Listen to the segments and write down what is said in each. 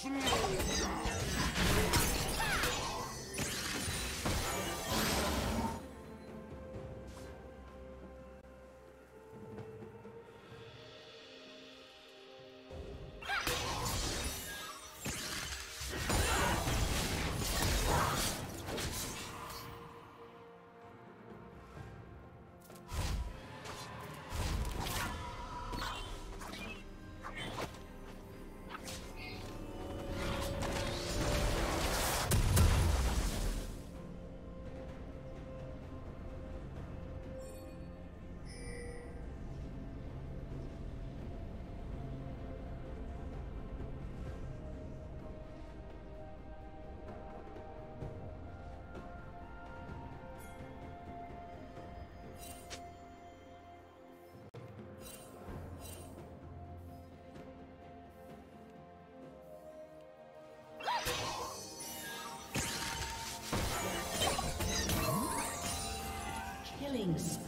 Slow down! Killing spree.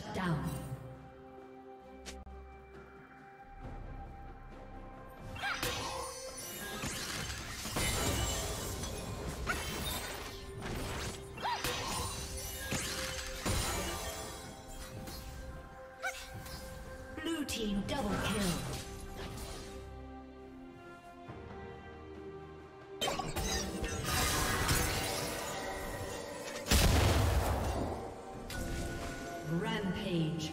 Shut down. Rampage.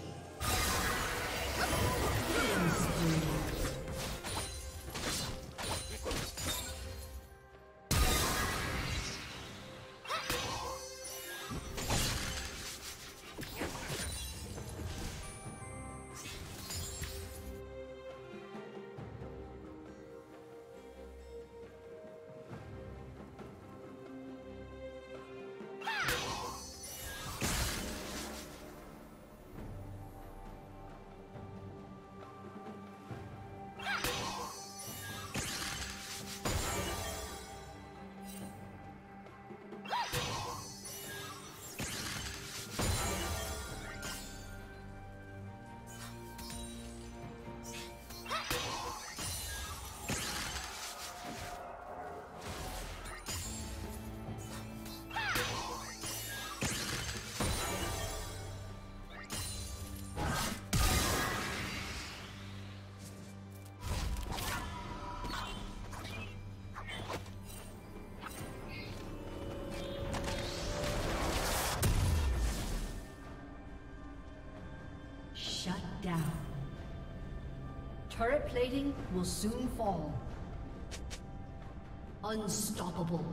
Down. Turret plating will soon fall. Unstoppable.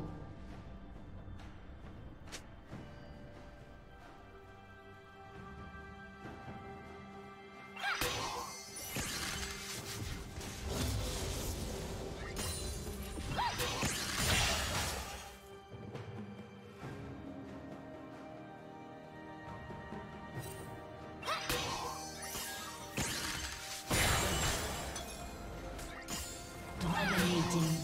Dominating.